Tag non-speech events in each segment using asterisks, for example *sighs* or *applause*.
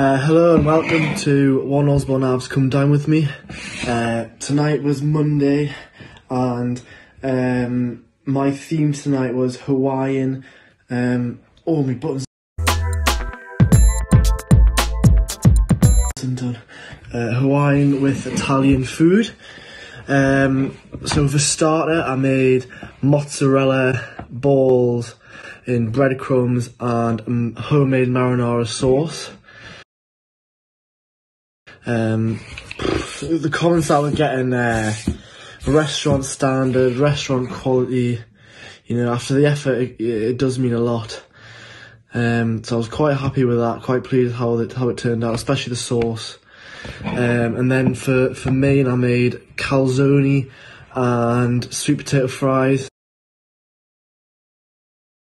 Uh, hello and welcome to One Osborne Ave's Come Dine With Me. Uh, tonight was Monday and um, my theme tonight was Hawaiian. Um, oh, my buttons. Uh, Hawaiian with Italian food. Um, so for starter, I made mozzarella balls in breadcrumbs and um, homemade marinara sauce. Um, the comments I was getting, uh, restaurant standard, restaurant quality, you know, after the effort, it, it does mean a lot. Um, so I was quite happy with that, quite pleased how it, how it turned out, especially the sauce. Um, and then for, for main, I made calzone and sweet potato fries.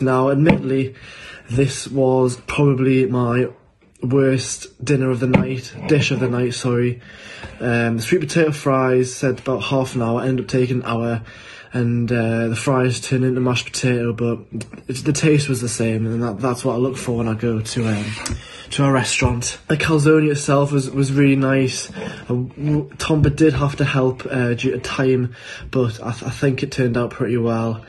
Now, admittedly, this was probably my worst dinner of the night, dish of the night, sorry. Um, the sweet potato fries said about half an hour, ended up taking an hour, and uh, the fries turned into mashed potato, but the taste was the same, and that, that's what I look for when I go to um, to a restaurant. The calzone itself was, was really nice. Uh, Tomba did have to help uh, due to time, but I, th- I think it turned out pretty well.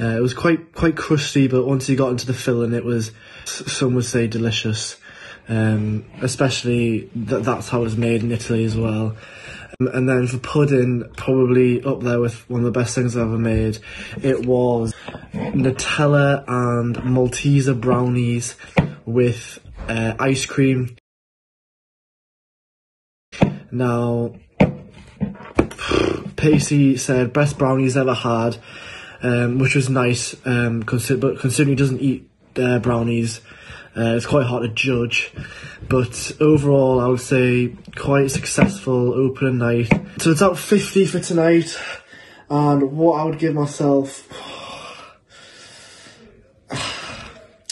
Uh, it was quite quite crusty, but once you got into the filling, it was some would say delicious. Um, especially that that's how it was made in Italy as well. Um, and then for pudding, probably up there with one of the best things I've ever made. It was Nutella and Malteser brownies with uh, ice cream. Now, Pacey said best brownies ever had, um, which was nice. Um, but considering he doesn't eat uh, brownies, uh, it's quite hard to judge. But overall, I would say quite successful opening night. So it's out 50 for tonight, and what I would give myself. *sighs*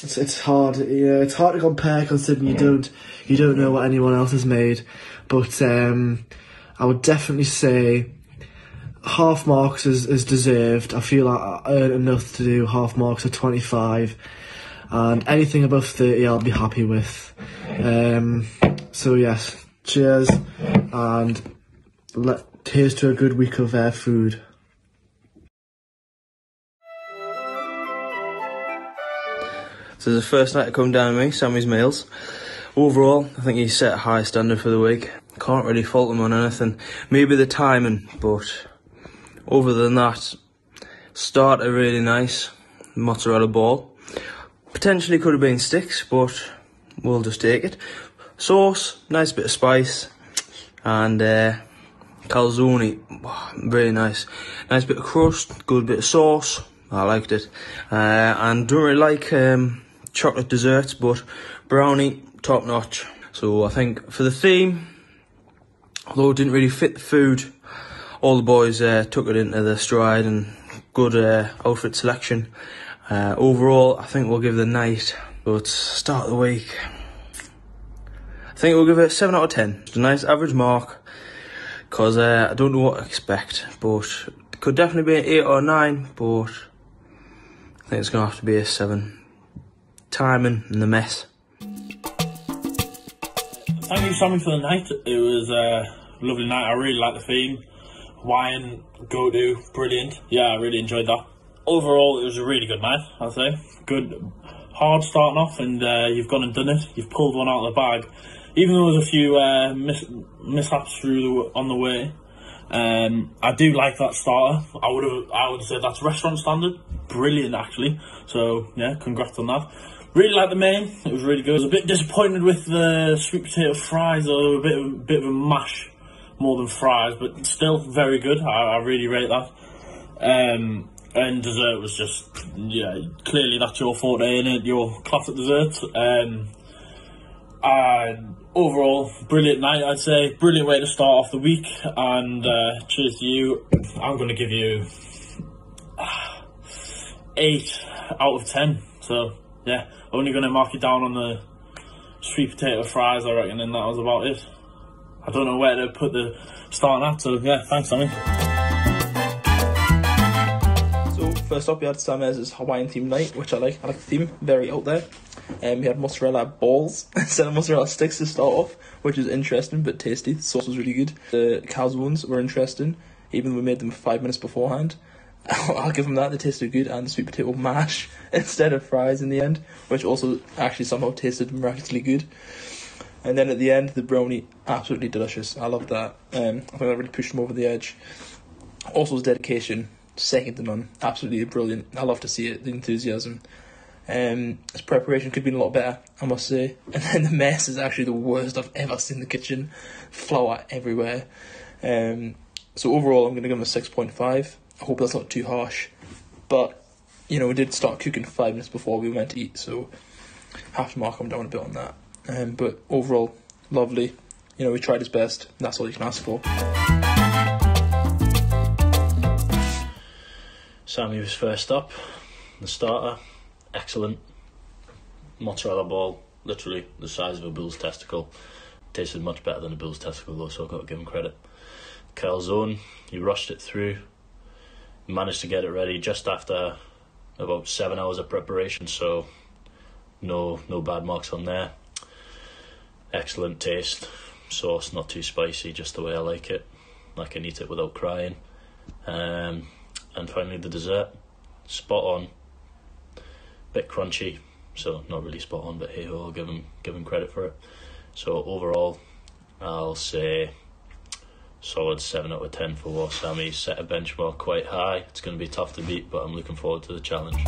It's, it's hard, yeah. It's hard to compare considering you don't you don't know what anyone else has made, but um, I would definitely say half marks is, is deserved. I feel like I earned enough to do half marks of twenty five, and anything above thirty I'll be happy with. Um, so yes, cheers, and let here's to a good week of uh, food. So the first night to come down to me, Sammy's Meals. Overall, I think he set a high standard for the week. Can't really fault him on anything. Maybe the timing, but other than that, starter really nice. Mozzarella ball. Potentially could have been sticks, but we'll just take it. Sauce, nice bit of spice, and uh, calzone, really nice. Nice bit of crust, good bit of sauce. I liked it, uh, and don't really like um, chocolate desserts, but brownie top notch. So I think for the theme, although it didn't really fit the food, all the boys uh, took it into their stride and good uh, outfit selection. Uh, overall, I think we'll give the night, but start of the week, I think we'll give it 7 out of 10. It's a nice average mark, because uh, I don't know what to expect, but could definitely be an 8 or 9, but I think it's going to have to be a 7. Timing and the mess. Thank you, Sammy, for the night. It was a lovely night. I really liked the theme. Hawaiian, go to, brilliant. Yeah, I really enjoyed that. Overall, it was a really good night, I'd say. Good, hard starting off, and uh, you've gone and done it. You've pulled one out of the bag. Even though there's a few uh, mis- mishaps through the, on the way, um, I do like that starter. I would have, I would say that's restaurant standard. Brilliant, actually. So yeah, congrats on that. Really like the main. It was really good. I was a bit disappointed with the sweet potato fries. Or a bit, of, a bit of a mash more than fries, but still very good. I, I really rate that. Um, and dessert was just yeah, clearly that's your forte in it. Your classic dessert. Um, and overall, brilliant night, I'd say. Brilliant way to start off the week. And uh, cheers to you. I'm going to give you *sighs* 8 out of 10. So, yeah, only going to mark it down on the sweet potato fries, I reckon, and that was about it. I don't know where to put the start at, so yeah, thanks, Sammy. First up, we had Sammy's Hawaiian theme night, which I like. I like the theme, very out there. Um, we had mozzarella balls *laughs* instead of mozzarella sticks to start off, which is interesting but tasty. The sauce was really good. The calzones were interesting, even though we made them five minutes beforehand. *laughs* I'll give them that. They tasted good, and the sweet potato mash *laughs* instead of fries in the end, which also actually somehow tasted miraculously good. And then at the end, the brownie, absolutely delicious. I love that. Um, I think that really pushed them over the edge. Also, his dedication, second to none. Absolutely brilliant. I love to see it, the enthusiasm. Um, his preparation could have been a lot better, I must say. *laughs* And then the mess is actually the worst I've ever seen in the kitchen. Flour everywhere. Um, so overall, I'm going to give him a 6.5. I hope that's not too harsh. But, you know, we did start cooking five minutes before we went to eat, so have to mark him down a bit on that. Um, but overall, lovely. You know, he tried his best. That's all you can ask for. Sammy was first up. The starter, excellent. Mozzarella ball, literally the size of a bull's testicle. Tasted much better than a bull's testicle though, so I've got to give him credit. Calzone, he rushed it through, managed to get it ready just after about seven hours of preparation, so no no bad marks on there. Excellent taste, sauce not too spicy, just the way I like it. I can eat it without crying. Um, and finally the dessert, spot on. Bit crunchy, so not really spot on, but hey ho, I'll give him give him credit for it. So overall, I'll say solid seven out of ten for Sammy. Set a benchmark quite high. It's going to be tough to beat, but I'm looking forward to the challenge.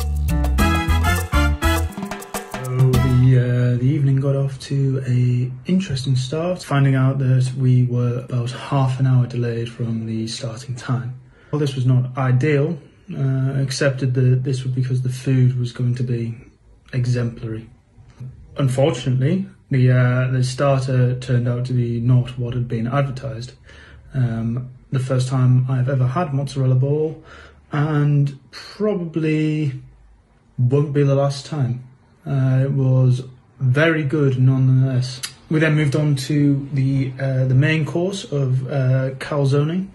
Uh, the evening got off to a interesting start. Finding out that we were about half an hour delayed from the starting time. Well, this was not ideal. Uh, accepted that this was because the food was going to be exemplary. Unfortunately, the uh, the starter turned out to be not what had been advertised. Um, the first time I've ever had mozzarella ball, and probably won't be the last time. Uh, it was very good nonetheless. We then moved on to the uh, the main course of uh, calzone.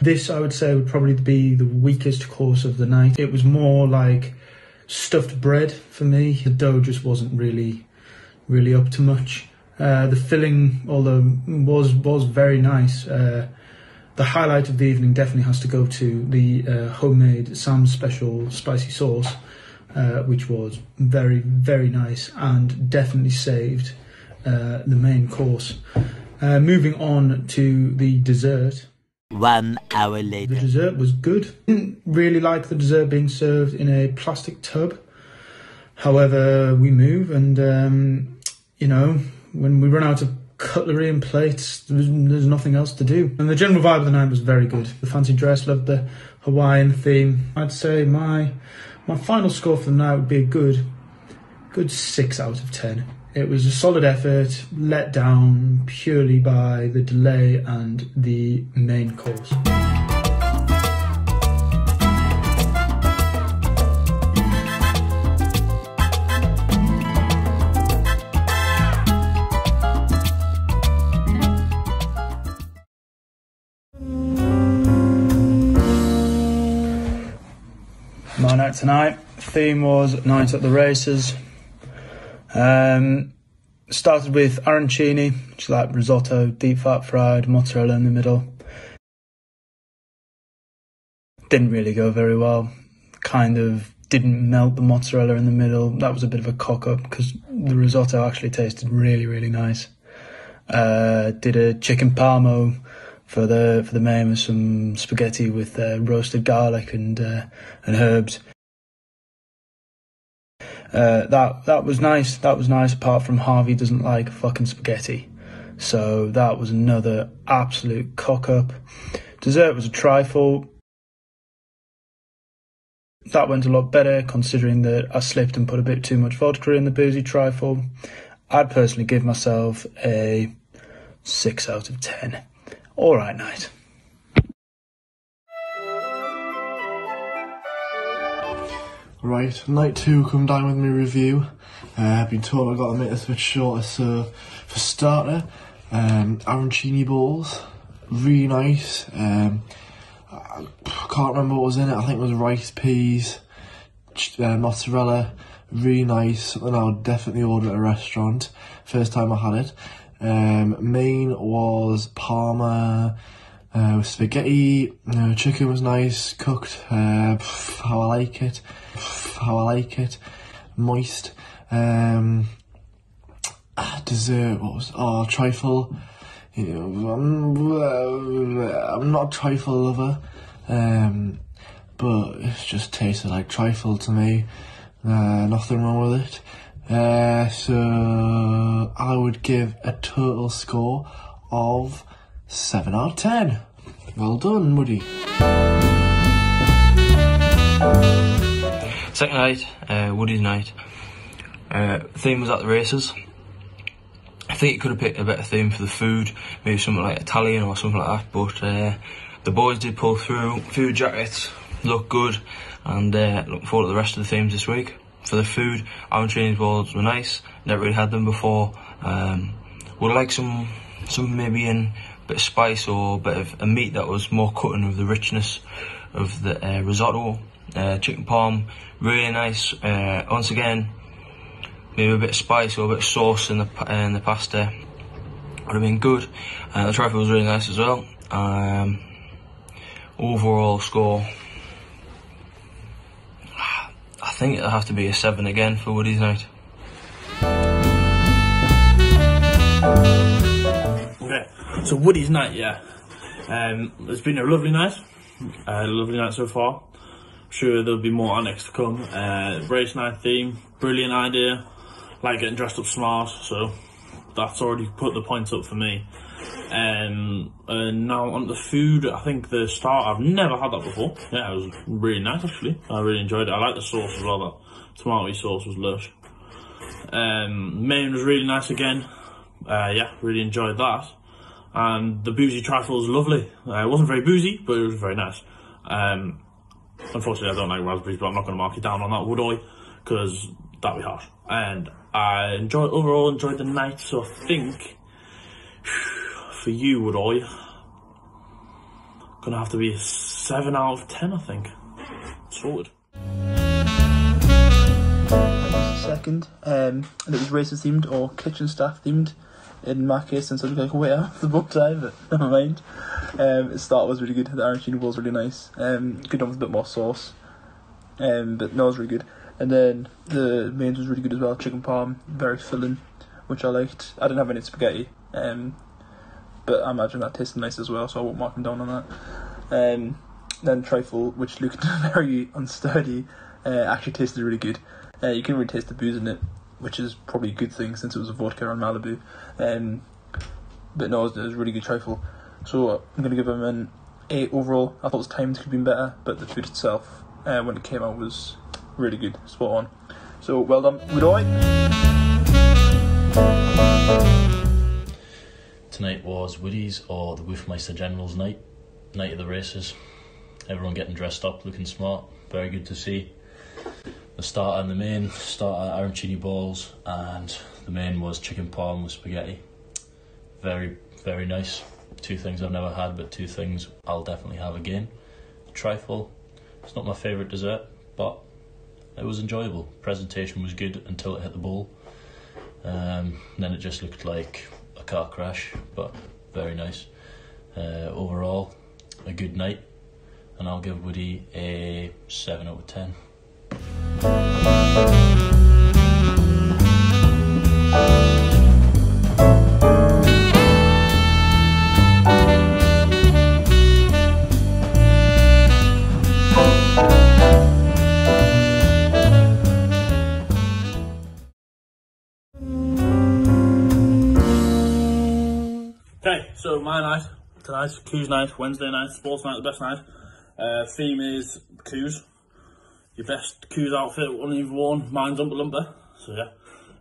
This, I would say, would probably be the weakest course of the night. It was more like stuffed bread for me. The dough just wasn't really, really up to much. Uh, the filling, although was was very nice. Uh, the highlight of the evening definitely has to go to the uh, homemade Sam's special spicy sauce, uh, which was very very nice and definitely saved uh, the main course. Uh, moving on to the dessert. One hour later. The dessert was good. Didn't really like the dessert being served in a plastic tub. However, we move, and um, you know, when we run out of cutlery and plates, there's, there's nothing else to do. And the general vibe of the night was very good. The fancy dress, loved the Hawaiian theme. I'd say my my final score for the night would be a good good six out of ten. It was a solid effort, let down purely by the delay and the main course. My night tonight theme was night at the races. Um, started with arancini, which is like risotto, deep fat fried, mozzarella in the middle. Didn't really go very well. Kind of didn't melt the mozzarella in the middle. That was a bit of a cock up because the risotto actually tasted really, really nice. Uh, did a chicken parmo for the for the main with some spaghetti with uh, roasted garlic and uh, and herbs. Uh, that that was nice. That was nice. Apart from Harvey doesn't like fucking spaghetti, so that was another absolute cock up. Dessert was a trifle. That went a lot better considering that I slipped and put a bit too much vodka in the boozy trifle. I'd personally give myself a six out of ten. All right, night. Right, night two, come dine with me review. Uh, I've been told I've got to make this a bit shorter, so for starter, um, arancini balls, really nice. Um, I can't remember what was in it, I think it was rice, peas, uh, mozzarella, really nice. Something I would definitely order at a restaurant. First time I had it. Um, main was Parmo uh, spaghetti. Uh, chicken was nice, cooked uh, how I like it. How I like it, moist. Um, ah, dessert. What was? Oh, trifle. You know, I'm, I'm not a trifle lover, um, but it just tasted like trifle to me. Uh, nothing wrong with it. Uh, so I would give a total score of seven out of ten. Well done, Woody. Second night, uh, Woody's night. Uh, theme was at the races. I think you could have picked a better theme for the food, maybe something like Italian or something like that. But uh, the boys did pull through. Food jackets look good, and uh, looking forward to the rest of the themes this week. For the food, Arancini's balls were nice. Never really had them before. Um, would like some, some maybe in bit of spice or a bit of a meat that was more cutting of the richness of the uh, risotto. Uh, chicken parmo, really nice. Uh, once again, maybe a bit of spice or a bit of sauce in the in the pasta would have been good. Uh, the trifle was really nice as well. Um, overall score, I think it'll have to be a seven again for Woody's night. So Woody's night, yeah. Um, it's been a lovely night, a lovely night so far. Sure, there'll be more annex to come. Uh, race night theme, brilliant idea. Like getting dressed up smart, so that's already put the points up for me. Um, and now on the food, I think the start I've never had that before. Yeah, it was really nice actually. I really enjoyed it. I like the sauce as well. That tomato sauce was lush. Um, main was really nice again. Uh, yeah, really enjoyed that. And the boozy trifle was lovely. Uh, it wasn't very boozy, but it was very nice. Um, unfortunately, I don't like raspberries, but I'm not going to mark it down on that, would I? Because that'd be harsh. And I enjoyed overall enjoyed the night. So I think *sighs* for you, would I? Gonna have to be a seven out of ten. I think. Sorted. second, um, and it was racist themed or kitchen staff themed. In my case, since I'm like way off the book time, but *laughs* never mind. Um, the start was really good. The arancini was really nice. Um, good one with a bit more sauce. Um, but no, it was really good. And then the mains was really good as well. Chicken parmo, very filling, which I liked. I didn't have any spaghetti, um, but I imagine that tasted nice as well, so I won't mark them down on that. Um, then trifle, which looked *laughs* very unsturdy, uh, actually tasted really good. Uh, you can really taste the booze in it, which is probably a good thing since it was a vodka on Malibu. Um, but no, it was, it was a really good trifle. So I'm going to give him an 8 overall. I thought his times could have been better, but the food itself, uh, when it came out, was really good, spot on. So well done, Woodoi. Tonight was Woody's or the Wolfmeister General's night, night of the races. Everyone getting dressed up, looking smart, very good to see. The starter and the main, starter arancini balls, and the main was chicken parmo with spaghetti. Very, very nice. Two things I've never had, but two things I'll definitely have again. Trifle, it's not my favourite dessert, but it was enjoyable. Presentation was good until it hit the bowl. Um, then it just looked like a car crash, but very nice. Uh, overall, a good night, and I'll give Woody a 7 out of 10. Okay, so my night tonight, Coos night, Wednesday night, sports night, the best night. Uh, theme is Coos. Your best Coos outfit, one you've worn. Mine's Oompa Loompa. So yeah.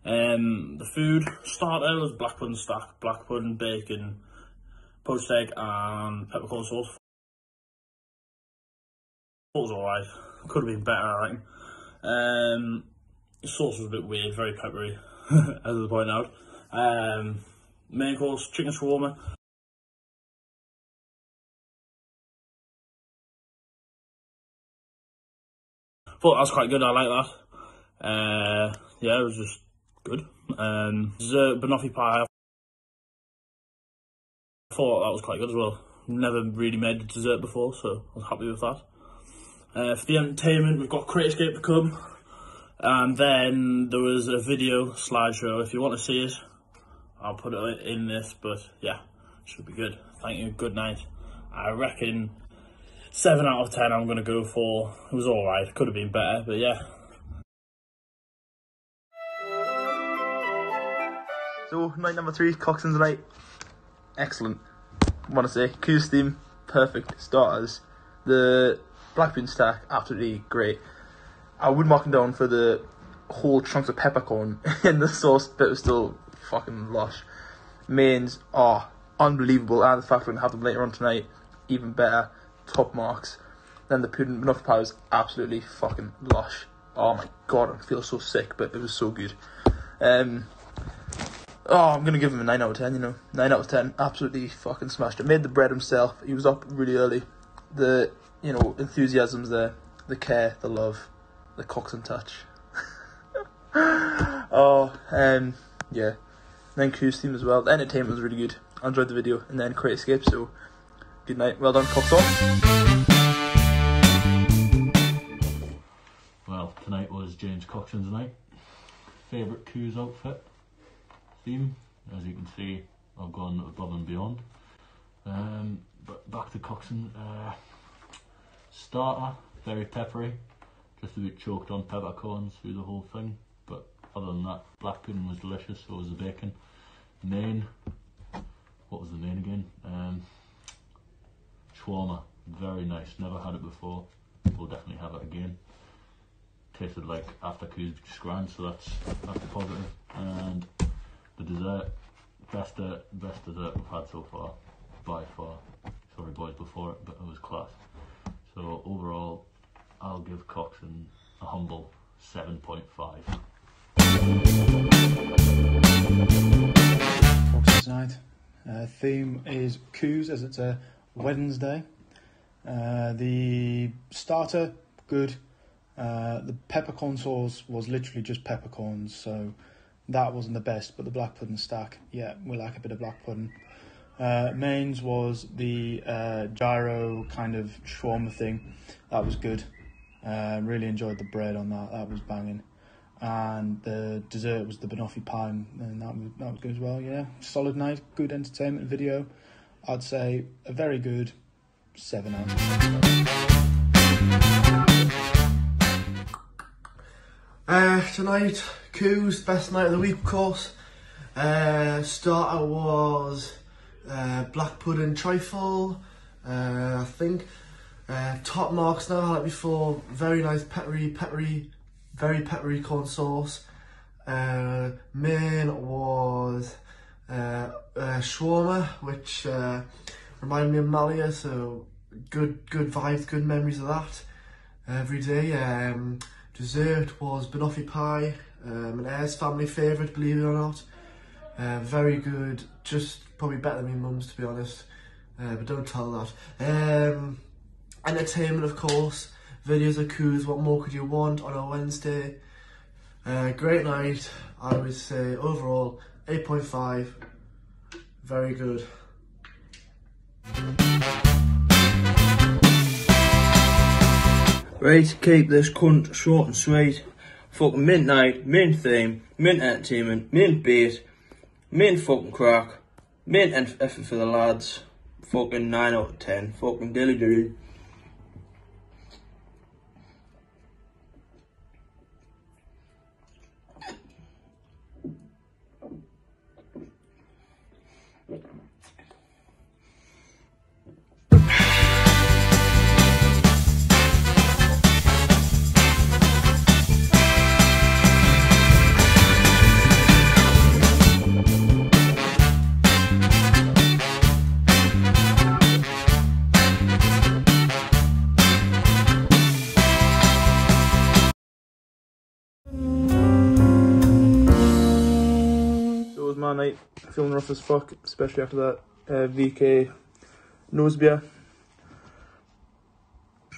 Um, the food starter was black pudding stack, black pudding, bacon, poached egg, and peppercorn sauce. It was alright. Could have been better, I reckon. Um, the sauce was a bit weird, very peppery, *laughs* as I point out. Um, main course, chicken shawarma. Thought that was quite good, I like that. Uh, yeah, it was just good. Um, dessert banoffee pie. I thought that was quite good as well. Never really made a dessert before, so I was happy with that. Uh, for the entertainment, we've got Creatscape to come, and then there was a video slideshow. If you want to see it, I'll put it in this. But yeah, should be good. Thank you. Good night. I reckon seven out of ten. I'm gonna go for. It was all right. Could have been better, but yeah. So, night number three, Coxon's night. Excellent. want to say, Q's theme, perfect. Starters. The Blackburn stack, absolutely great. I would mark him down for the whole chunks of peppercorn *laughs* in the sauce bit was still fucking lush. Mains are unbelievable, and the fact we're going to have them later on tonight, even better. Top marks. Then the pudding enough pie was absolutely fucking lush. Oh my god, I feel so sick, but it was so good. Um, Oh, I'm gonna give him a nine out of ten. You know, nine out of ten. Absolutely fucking smashed it. Made the bread himself. He was up really early. The you know enthusiasm's there. The care, the love, the Coxon touch. *laughs* oh, um, yeah. And then Q's theme as well. The entertainment was really good. I enjoyed the video, and then Create Escape. So, good night. Well done, Coxon. Well, tonight was James Coxon's night. Favourite Coos outfit theme. As you can see, I've gone above and beyond. Um, but back to Coxon. Uh, starter, very peppery. Just a bit choked on peppercorns through the whole thing. But other than that, black pudding was delicious, so was the bacon. Main, what was the main again? Um, shawarma, very nice. Never had it before. We'll definitely have it again. Tasted like after Coos grand, so that's that's positive. And the dessert, best uh, best dessert we've had so far, by far. Sorry boys before it, but it was class. So overall, I'll give Coxon a humble 7.5. Fox's night. Uh, theme is Coos as it's a Wednesday. Uh, the starter, good. Uh, the peppercorn sauce was literally just peppercorns, so that wasn't the best. But the black pudding stack, yeah, we like a bit of black pudding. Uh, mains was the uh, gyro kind of shawarma thing. That was good. Uh, really enjoyed the bread on that. That was banging. And the dessert was the banoffee pie, and that was, that was good as well. Yeah, solid night, good entertainment video. I'd say a very good seven out. Uh, tonight, Coos, best night of the week, of course. Uh, starter was uh, black pudding trifle, uh, I think. Uh, top marks now, had it before. Very nice peppery, peppery, very peppery corn sauce. Uh, main was uh, uh, shawarma, which uh, reminded me of Malia, so good, good vibes, good memories of that every day. Um, dessert was banoffee pie, um, an Ayres family favourite, believe it or not. Uh, very good, just probably better than my mum's to be honest, uh, but don't tell that. Um, entertainment, of course, videos of coups, what more could you want on a Wednesday? Uh, great night, I would say overall 8.5, very good. Ready to keep this cunt short and sweet. Fucking midnight, mint theme, mint entertainment, mint beat, mint fucking crack, mint effort for the lads. Fucking 9 out of 10. Fucking dilly dilly. So it was my night, feeling rough as fuck, especially after that uh, VK nose beer.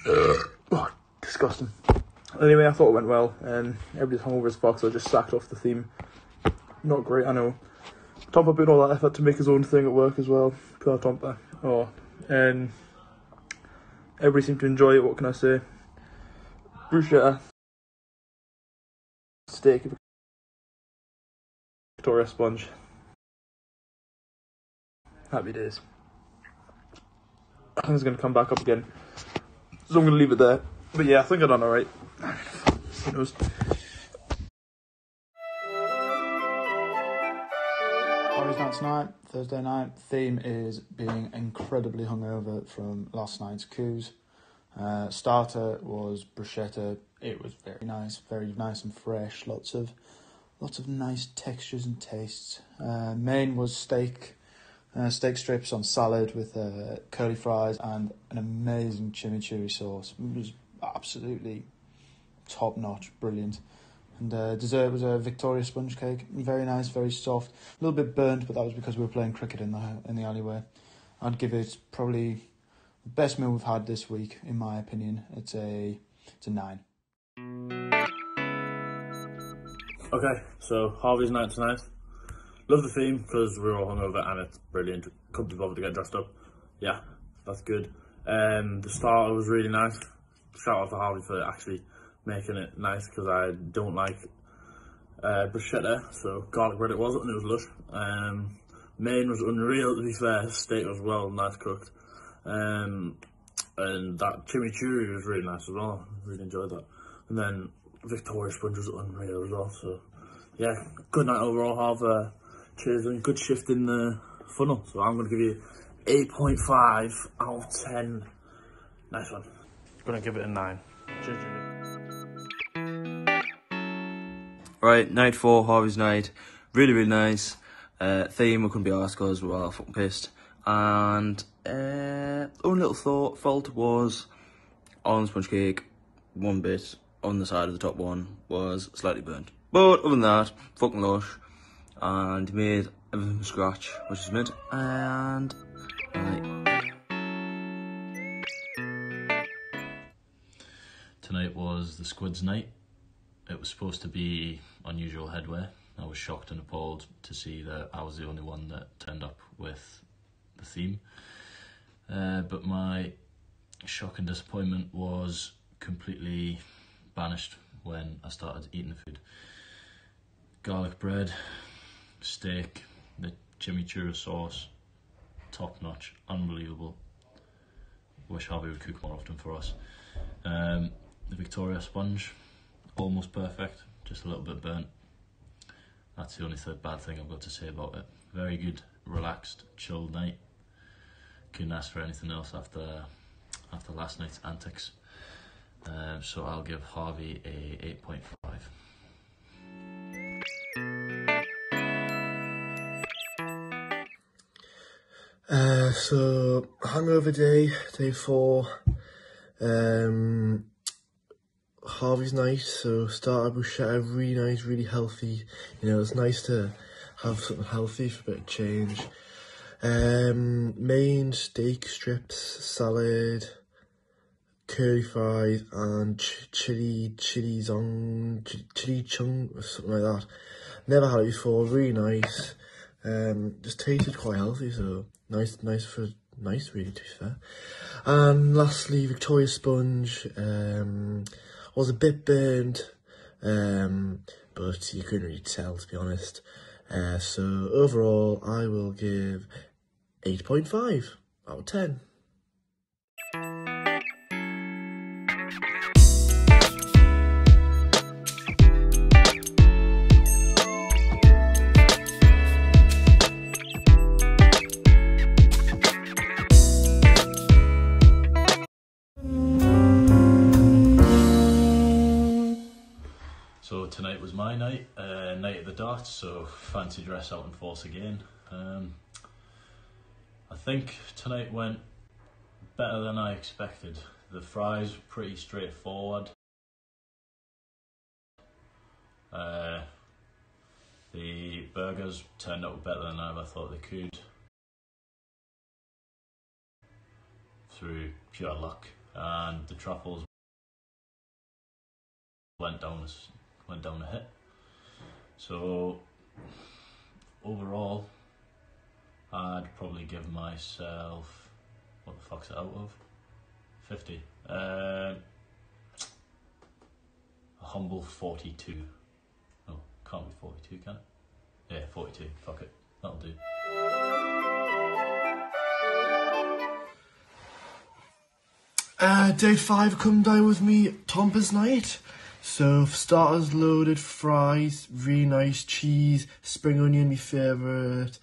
oh, disgusting. Anyway, I thought it went well. Um, everybody's hung over his box, so I just sacked off the theme. Not great, I know. Tompa put in all that effort to make his own thing at work as well. Poor Tompa. Oh, and everybody seemed to enjoy it. What can I say? Bruschetta, steak, Victoria sponge. Happy days. I think it's going to come back up again. So I'm going to leave it there. But yeah, I think I've done alright. Who knows? Harry's night tonight, Thursday night. Theme is being incredibly hungover from last night's coups. Uh, starter was bruschetta. It was very nice, very nice and fresh. Lots of, lots of nice textures and tastes. Uh, main was steak, uh, steak strips on salad with uh, curly fries and an amazing chimichurri sauce. It was absolutely top notch, brilliant. And uh, dessert was a Victoria sponge cake, very nice, very soft, a little bit burnt, but that was because we were playing cricket in the in the alleyway. I'd give it probably the best meal we've had this week, in my opinion. It's a it's a nine. Okay, so Harvey's night tonight. Love the theme because we're all hungover and it's brilliant. Couldn't be bothered to get dressed up. Yeah, that's good. Um, the starter was really nice. Shout out to Harvey for actually making it nice because I don't like uh, bruschetta, so garlic bread it was and it was lush. Um, main was unreal to be fair. Steak was well nice cooked. Um, and that chimichurri was really nice as well. Really enjoyed that. And then Victoria Sponge was unreal as well. So yeah, good night overall. Have a cheers and good shift in the funnel. So I'm gonna give you 8.5 out of 10. Nice one. Gonna give it a nine. Cheers, Jimmy. Right, night four, Harvey's night. Really, really nice. Uh, theme, we couldn't be asked because we were all fucking pissed. And, uh, only little thought, fault was on sponge cake, one bit on the side of the top one was slightly burnt. But other than that, fucking lush. And made everything from scratch, which is mid. And. Tonight was the Squids night. It was supposed to be unusual headwear. I was shocked and appalled to see that I was the only one that turned up with the theme. Uh, but my shock and disappointment was completely banished when I started eating the food. Garlic bread, steak, the chimichurri sauce, top notch, unbelievable. Wish Harvey would cook more often for us. Um, the Victoria sponge, almost perfect, just a little bit burnt. That's the only third bad thing I've got to say about it. Very good, relaxed, chilled night. Couldn't ask for anything else after after last night's antics. Um, so I'll give Harvey a 8.5. Uh, so hangover day, day four. Um, Harvey's night. So start started bruschetta, really nice, really healthy. You know, it's nice to have something healthy for a bit of change. Um, main steak strips, salad, curly fries, and ch- chili chili zong, ch- chili chung, or something like that. Never had it before. Really nice. Um, just tasted quite healthy, so nice, nice for nice, really to be fair. And lastly, Victoria Sponge. Um, was a bit burned, um, but you couldn't really tell to be honest. Uh, so overall, I will give eight point five out of ten. The darts. So fancy dress out in force again. Um, I think tonight went better than I expected. The fries were pretty straightforward. Uh, the burgers turned out better than I ever thought they could. Through pure luck, and the truffles went down went down a hit. So overall, I'd probably give myself what the fuck's it out of fifty. Um, a humble forty-two. Oh, can't be forty-two, can it? Yeah, forty-two. Fuck it, that'll do. Uh, day five, come dine with me, Tompers night. So, starters, loaded fries, really nice cheese, spring onion, my favourite.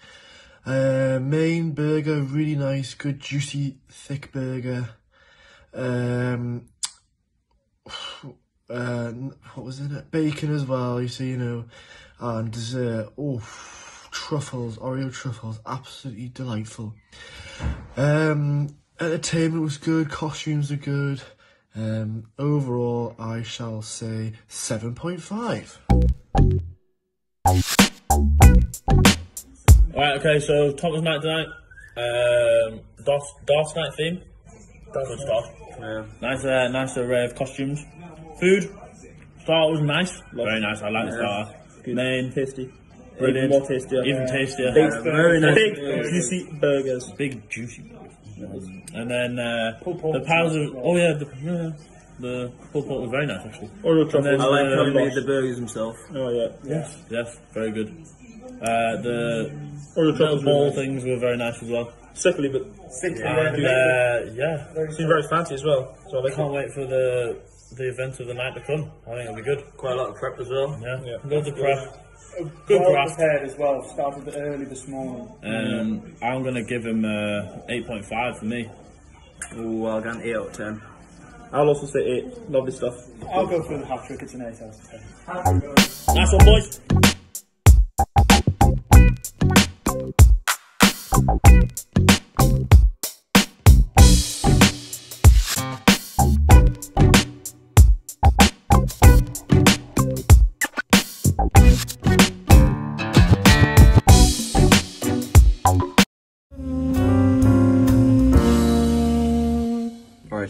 Uh, main burger, really nice, good juicy, thick burger. Um, *sighs* uh, what was in it? Bacon as well, you see, you know. And dessert, oh, truffles, Oreo truffles, absolutely delightful. Um, entertainment was good, costumes are good. Um, overall, I shall say 7.5. Alright, okay, so Thomas night tonight. Um, DOS, DOS night theme. Good start. Yeah. Nice, uh, nice array of costumes. Food. Starter was nice. Very nice. I like the starter. Main. Tasty. Brilliant. Even more tastier. Even tastier. Big, very nice. Big, juicy burgers. Big juicy. burgers. And then uh, the powers of oh yeah the yeah, the pulled pork was very nice actually. Oreo And truffles. then, I like how he uh, made the burgers himself. Oh yeah. Yes, yes, very good. Uh, the Oreo little truffles. ball Really things were very nice as well. Sickly, but And, uh, yeah, seem very fancy as well. So I like can't wait for the the event of the night to come. I think it'll be good. Quite a lot of prep as well. Yeah, Yeah. loads of prep. Good well graft. prepared as well. Started early this morning. Um, I'm gonna give him uh, 8.5 for me. Ooh, I'll get an 8 out of 10. I'll also say eight. Lovely stuff. I'll go for the half trick. It's an eight out of ten. Nice one, boys.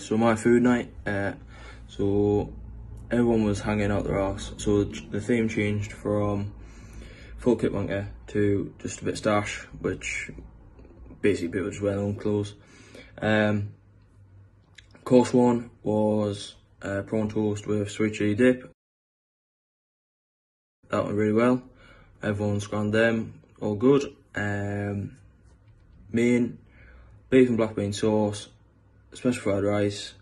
So my food night. Uh, so everyone was hanging out their arse. So the theme changed from full kit monkey to just a bit stash, which basically people just wear their own clothes. Um, course one was uh, prawn toast with sweet chili dip. That went really well. Everyone's gone them, all good. Um, main beef and black bean sauce, special fried rice,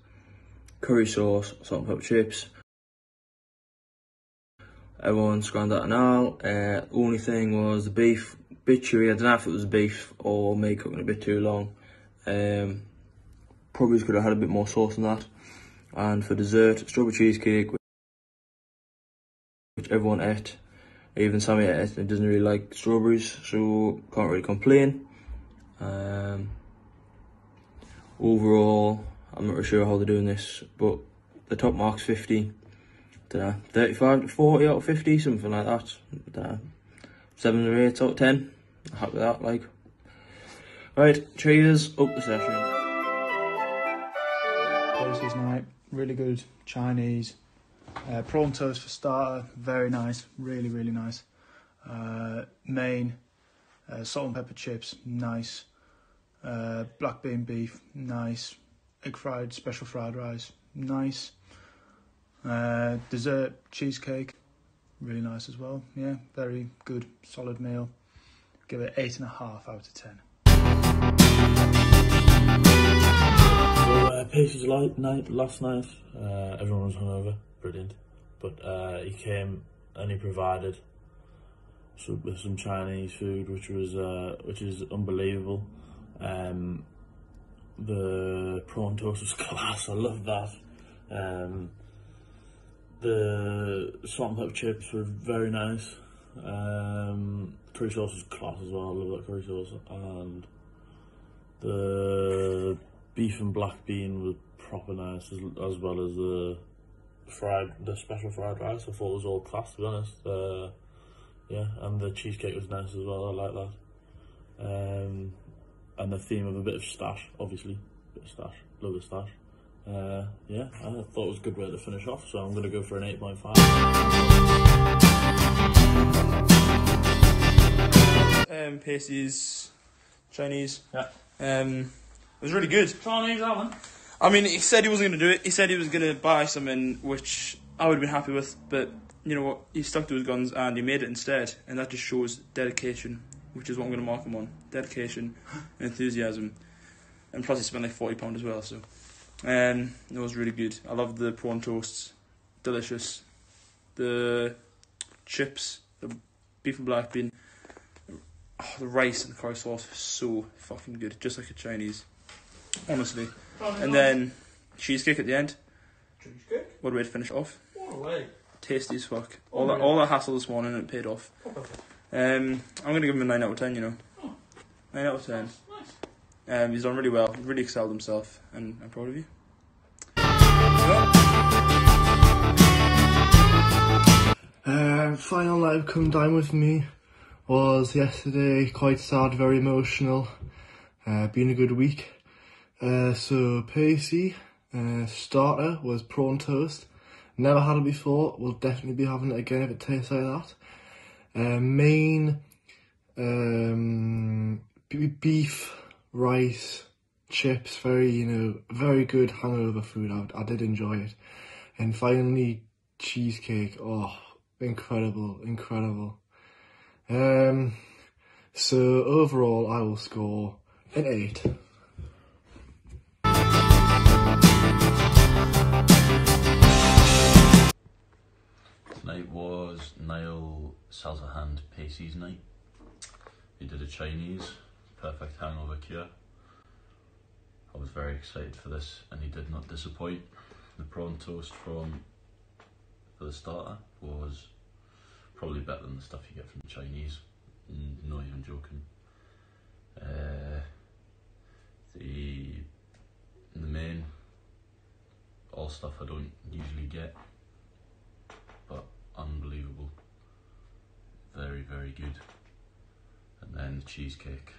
curry sauce, salt and pepper chips. Everyone's grand that and all. Uh, only thing was the beef, bit chewy. I don't know if it was beef or me cooking a bit too long. Um, probably could have had a bit more sauce than that. And for dessert, strawberry cheesecake, which everyone ate. Even Sammy ate and doesn't really like strawberries, so can't really complain. Um, overall, I'm not really sure how they're doing this, but the top mark's 50. Dunno, 35 to 40 out of 50, something like that. Dunno, 7 or 8 out of 10. I'm happy with that, like. Right, cheers, up the session. Pacey's night, really good Chinese. Uh, prawn toast for starter, very nice, really, really nice. Uh, main, uh, salt and pepper chips, nice. Uh, black bean beef, nice. Egg fried, special fried rice, nice. Uh, dessert, cheesecake, really nice as well. Yeah, very good, solid meal. Give it eight and a half out of ten. So, uh, light night last night. Uh, everyone was hungover, brilliant. But uh, he came and he provided some, some Chinese food, which was uh, which is unbelievable. Um, the prawn toast was *laughs* class. I love that. Um, the salt and pepper chips were very nice. Um, curry sauce was class as well. I love that curry sauce. And the beef and black bean was proper nice, as, as well as the fried, the special fried rice. I thought it was all class, to be honest. Uh, yeah, and the cheesecake was nice as well. I like that. Um, and the theme of a bit of stash, obviously, bit of stash. Love the stash. uh, yeah, I thought it was a good way to finish off, so I'm going to go for an 8.5. Um, Pacey's Chinese. Yeah. Um, it was really good. Chinese, Alan. I mean, he said he wasn't going to do it. He said he was going to buy something, which I would have been happy with. But you know what? He stuck to his guns and he made it instead, and that just shows dedication, which is what I'm going to mark him on: dedication, enthusiasm, and plus he spent like forty pound as well. So, um, it was really good. I loved the prawn toasts, delicious. The chips, the beef and black bean, oh, the rice and the curry sauce, so fucking good, just like a Chinese. Honestly. And then cheesecake at the end. Cheesecake? What a way to finish off. What a way. Tasty as fuck. All that, all that hassle this morning and it paid off. Um, I'm gonna give him a nine out of ten. You know, nine out of ten. Um, he's done really well. Really excelled himself, and I'm proud of you. Uh, final night of come dine with me was yesterday. Quite sad, very emotional. Uh, been a good week. Uh, so Pacey uh, starter was prawn toast. Never had it before. Will definitely be having it again if it tastes like that. Uh, main um, beef, rice, chips, very, you know, very good hangover food. I, I did enjoy it. And finally, cheesecake. Oh, incredible, incredible. Um, so overall, I will score an 8. Salzahand Pacey's night. He did a Chinese, perfect hangover cure. I was very excited for this and he did not disappoint. The prawn toast from for the starter was probably better than the stuff you get from the Chinese. Not even joking. Uh, the the main all stuff I don't usually get but unbelievable. Very, very good. And then the cheesecake.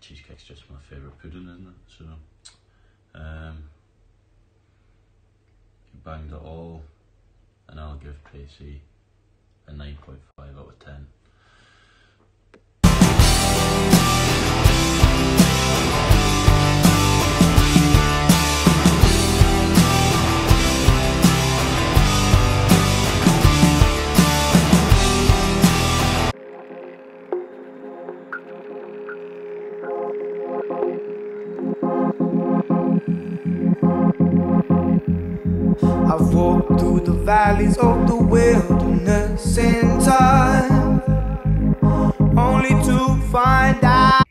Cheesecake's just my favourite pudding, isn't it? So, um, banged it all, and I'll give Pacey a 9.5 valleys of the wilderness in time, only to find out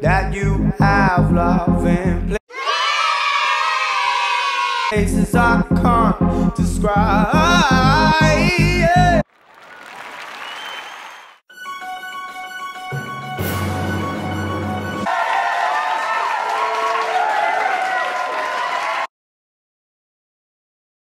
that you have love in places I can't describe.